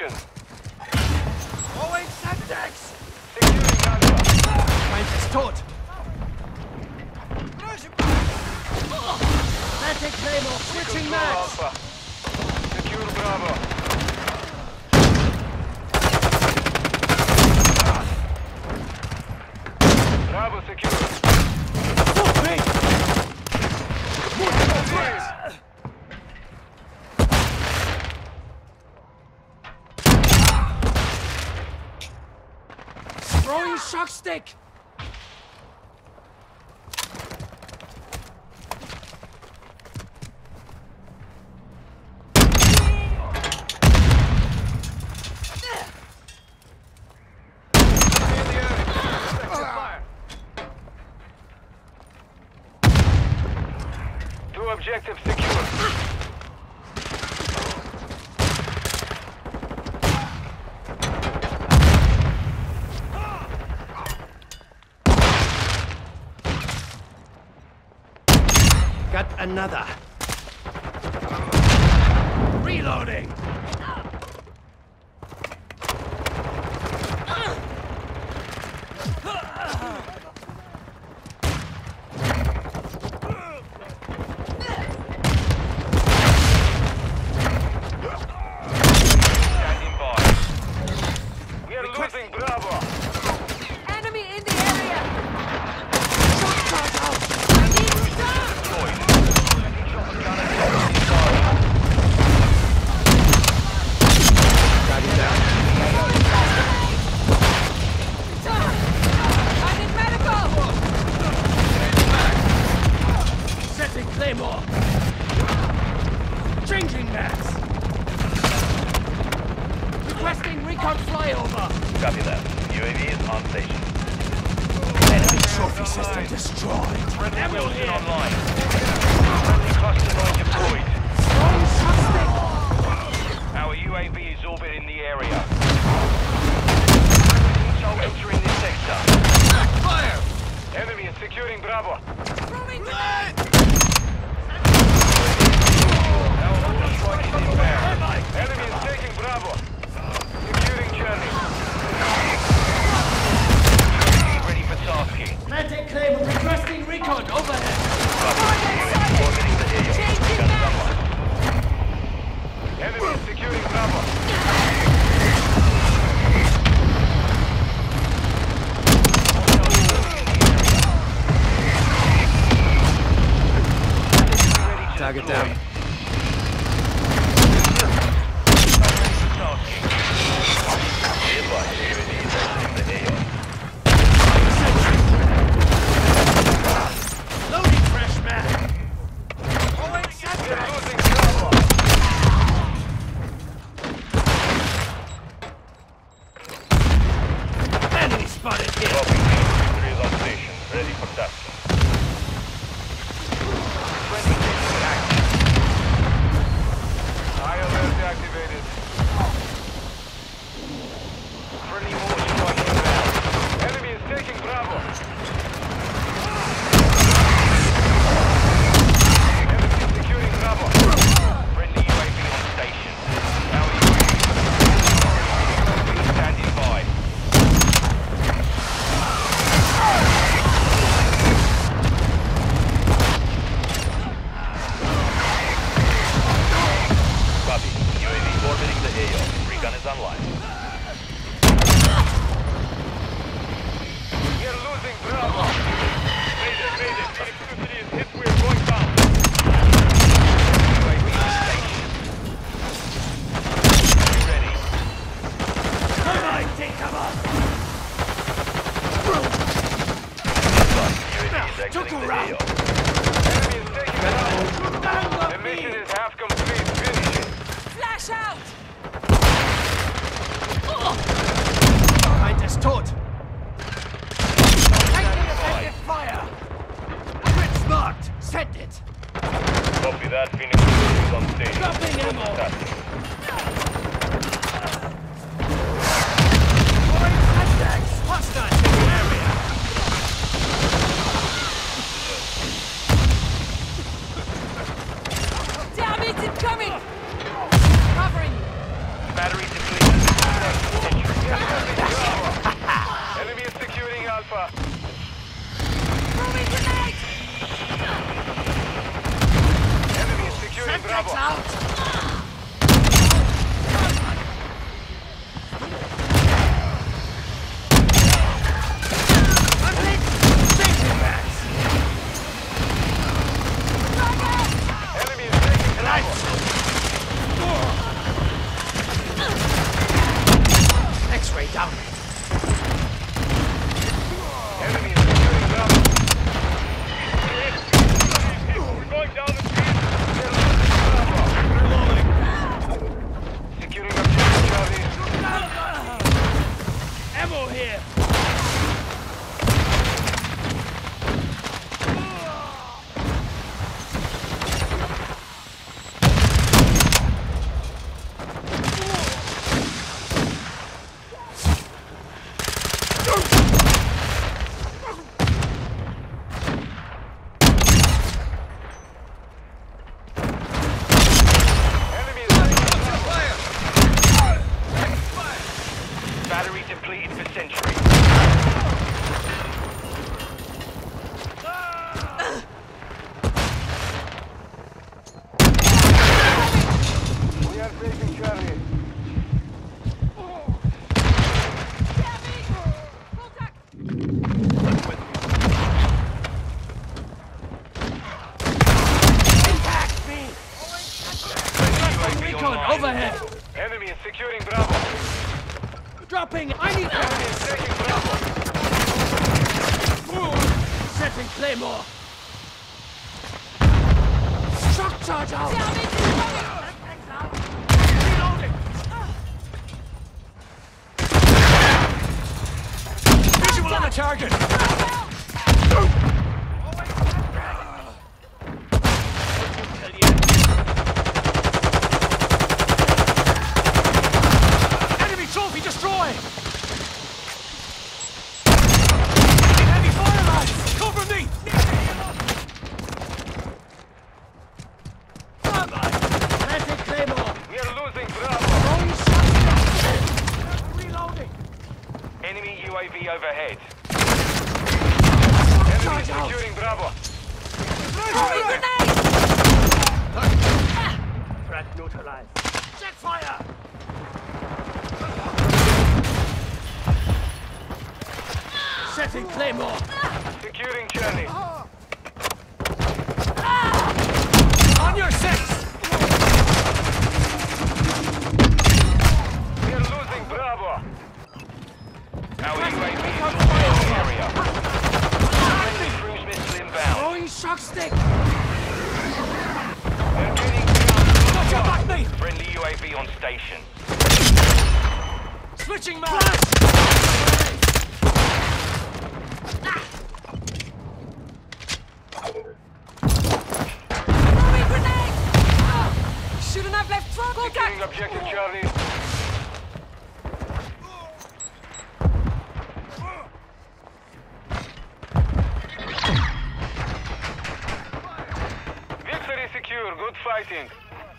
position. Oh, Throwing Semtex! Securing Alpha. Feind ist tot! Claymore, switching! Alpha. Secure. Bravo secure. Full me! Throwing shock stick! Two objectives secure. Another. Reloading! Standing by. We are losing Bravo. Enemy in the area! Deployed. Gunner inside. I need medical! Setting Claymore! Changing max! Requesting recon flyover! Copy that. UAV is on station. Enemy trophy system destroyed! Friendly online. Friendly cluster mine deployed. Throwing shock! Our UAV is orbiting the area. Entering this sector. Fire! Enemy is securing Bravo. Throwing Target down. Be advised, UAV is exiting the AO. Loading fresh mag! We are losing Bravo. Enemy spotted here! Copy. Three is on station. Ready for tasking. Friendly station active. High alert activated. Friendly mortar strike inbound. Enemy is taking Bravo. Enemy is securing Bravo. Friendly UAV on station. Our UAV is standing by. Copy. UAV orbiting the AO. Recon is online. We are losing Bravo. Made it, made it. Phoenix 2 is hit. We are going down. UAV on station. Ready. Thermite, take cover! UAV is exiting the. AO. Enemy is taking Bravo. The the mission is half complete. Finish it. Flash out! Feind ist tot! Taking effective fire! Grid marked! Send it! Copy that. Phoenix is on station. Dropping ammo! Tasking. Throwing contacts! Hostiles in the area! Damn it, it's Strikes out! more! Shock charge out! Enemy UAV overhead. Enemy securing Bravo. Throwing grenade! Threat neutralized. Jet fire! Setting Claymore! Securing Charlie. firing shock stick! Watch out back me! Friendly UAV on station. Switching man! Ah. Shouldn't have left Contact! Objective Charlie. Good fighting.